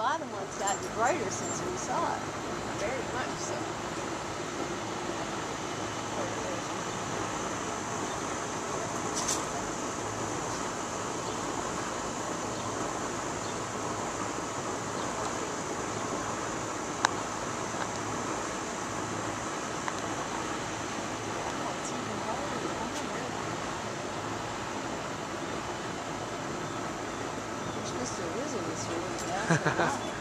bottom one's gotten brighter since we saw it. ハハハ。